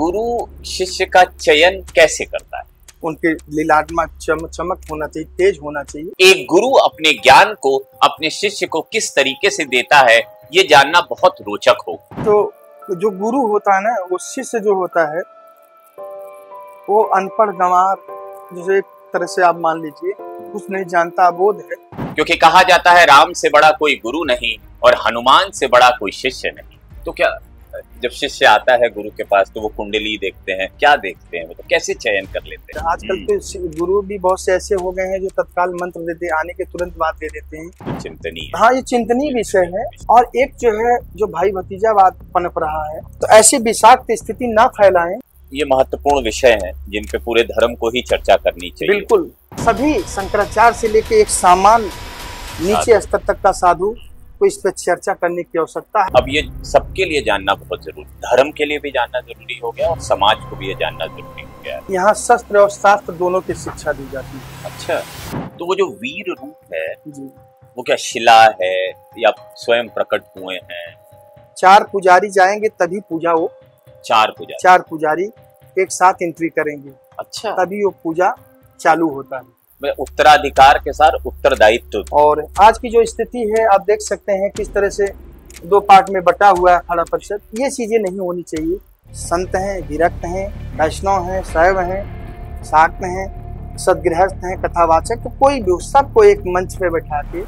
गुरु शिष्य का चयन कैसे करता है? उनके लीलात्मा चम, चमक होना चाहिए तेज होना चाहिए। एक गुरु अपने ज्ञान को अपने शिष्य को किस तरीके से देता है ये जानना बहुत रोचक हो। तो जो गुरु होता है ना वो शिष्य जो होता है वो अनपढ़ गंवार जिसे एक तरह से आप मान लीजिए कुछ नहीं जानता बोध है। क्योंकि कहा जाता है राम से बड़ा कोई गुरु नहीं और हनुमान से बड़ा कोई शिष्य नहीं। तो क्या जब शिष्य आता है गुरु के पास तो वो कुंडली देखते हैं। क्या देखते हैं? वो तो कैसे चयन कर लेते हैं? आजकल तो गुरु भी बहुत से ऐसे हो गए हैं जो तत्काल मंत्र देते हैं आने के तुरंत बात दे देते हैं। चिंतनीय। हाँ ये चिंतनीय विषय है। और एक जो है जो भाई भतीजा बात पनप रहा है तो ऐसी विषाक्त स्थिति न फैलाएँ। ये महत्वपूर्ण विषय है जिन पे पूरे धर्म को ही चर्चा करनी चाहिए। बिल्कुल। सभी शंकराचार्य से लेके एक सामान नीचे स्तर तक का साधु को इस पर चर्चा करने की आवश्यकता है। अब ये सबके लिए जानना बहुत ज़रूरी धर्म के लिए भी जानना ज़रूरी हो गया और समाज को भी ये जानना ज़रूरी हो गया यहाँ शस्त्र और शास्त्र दोनों की शिक्षा दी जाती है। अच्छा तो वो जो वीर रूप है वो क्या शिला है या स्वयं प्रकट हुए हैं? चार पुजारी जाएँगे तभी पूजा वो चार पुजारी। चार पुजारी एक साथ एंट्री करेंगे। अच्छा। तभी वो पूजा चालू होता है। उत्तराधिकार के साथ उत्तरदायित्व और आज की जो स्थिति है, आप देख सकते हैं किस तरह से दो पार्ट में बटा हुआ है खड़ा परिषद। ये चीज़ें नहीं होनी चाहिए। संत हैं, विरक्त हैं, वैष्णव हैं, शैव हैं शाक्त हैं, सदगृहस्थ हैं, कथावाचक। तो कोई भी सबको एक मंच पे बैठा के